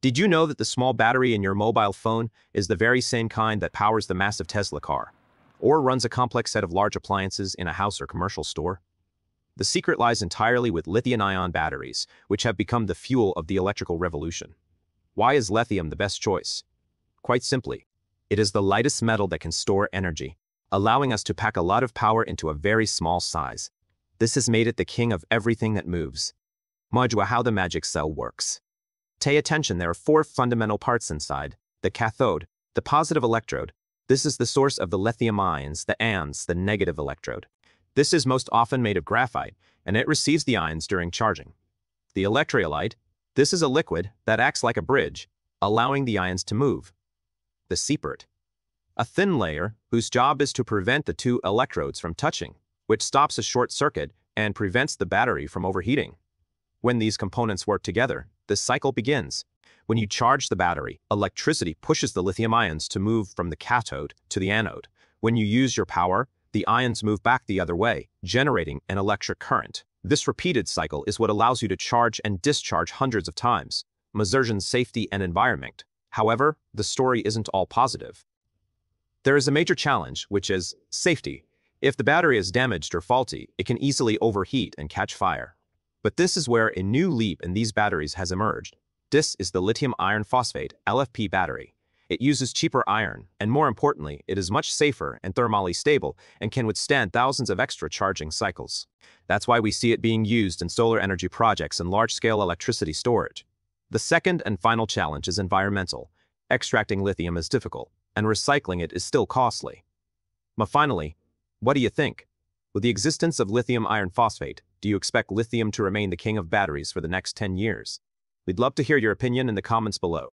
Did you know that the small battery in your mobile phone is the very same kind that powers the massive Tesla car? Or runs a complex set of large appliances in a house or commercial store? The secret lies entirely with lithium-ion batteries, which have become the fuel of the electrical revolution. Why is lithium the best choice? Quite simply, it is the lightest metal that can store energy, allowing us to pack a lot of power into a very small size. This has made it the king of everything that moves. Modua how the magic cell works. Pay attention, there are four fundamental parts inside. The cathode, the positive electrode. This is the source of the lithium ions, the anode, the negative electrode. This is most often made of graphite, and it receives the ions during charging. The electrolyte, this is a liquid that acts like a bridge, allowing the ions to move. The separator, a thin layer whose job is to prevent the two electrodes from touching, which stops a short circuit and prevents the battery from overheating. When these components work together, this cycle begins. When you charge the battery, electricity pushes the lithium ions to move from the cathode to the anode. When you use your power, the ions move back the other way, generating an electric current. This repeated cycle is what allows you to charge and discharge hundreds of times. Mazurjan's safety and environment. However, the story isn't all positive. There is a major challenge, which is safety. If the battery is damaged or faulty, it can easily overheat and catch fire. But this is where a new leap in these batteries has emerged. This is the lithium iron phosphate LFP battery. It uses cheaper iron, and more importantly, it is much safer and thermally stable and can withstand thousands of extra charging cycles. That's why we see it being used in solar energy projects and large-scale electricity storage. The second and final challenge is environmental. Extracting lithium is difficult, and recycling it is still costly. But finally, what do you think? With the existence of lithium iron phosphate, do you expect lithium to remain the king of batteries for the next 10 years? We'd love to hear your opinion in the comments below.